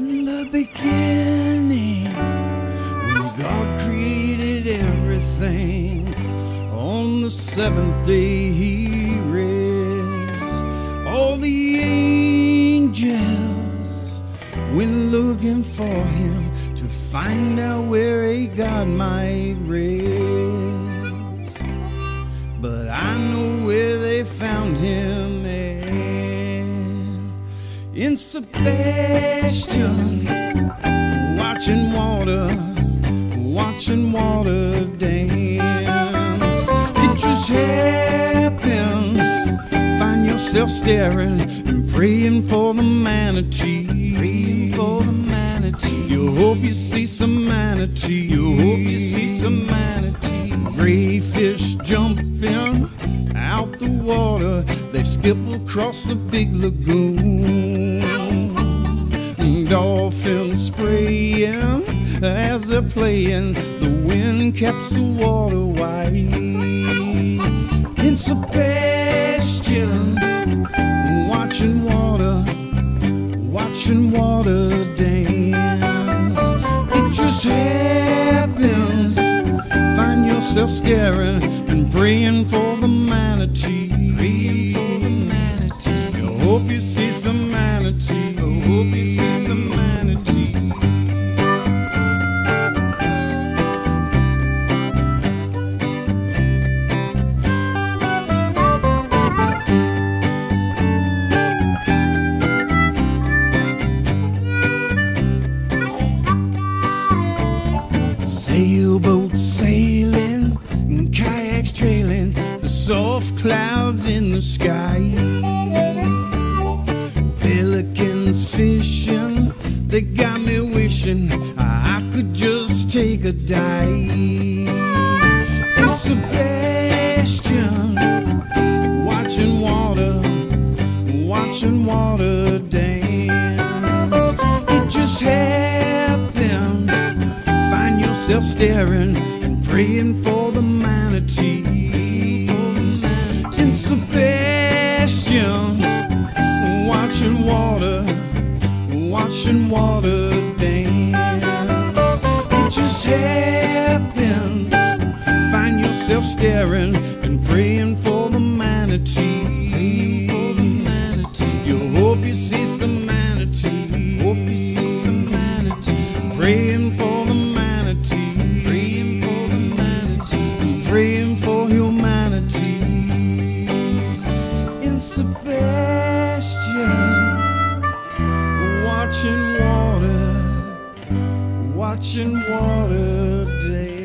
the beginning, when God created everything, on the seventh day he rests. All the angels went looking for him to find out where a God might rest. But I know Sebastian, watching water, watching water dance. It just happens. Find yourself staring and praying for the manatee. Praying for the manatee. You hope you see some manatee. You hope you see some manatee. Gray fish jumping out the water. They skip across the big lagoon. Dolphins spraying as they're playing. The wind keeps the water white. In Sebastian, watching water, watching water dance. It just happens. Find yourself staring and praying for the manatee. Praying for the manatee. I hope you see some manatee. I hope you see some manatee. Sailboats sailing, and kayaks trailing, the soft clouds in the sky. Pelicans fishing, they got me wishing I could just take a dive. And Sebastian, watching water, watching water dance. Yourself staring and praying for the manatees. In Sebastian, watching water, watching water dance. It just happens. Find yourself staring and praying for the manatee. You hope you see some manatee. Hope you see some manatee. Watching water, watching water day.